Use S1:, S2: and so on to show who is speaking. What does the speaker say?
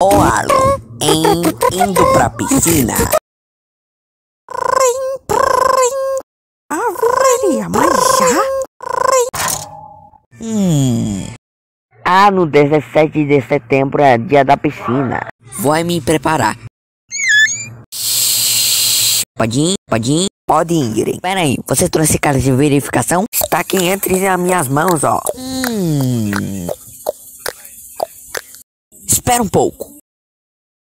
S1: O Arlon, em, indo pra piscina.
S2: Ave mas já?
S1: Hum,
S3: Ah, no 17 de setembro é dia da piscina.
S1: vou me preparar. Pode ir, pode ir, pode ir, Pera aí, você trouxe cara de verificação?
S2: Está aqui entre as minhas mãos, ó.
S1: Hum. Espera um pouco.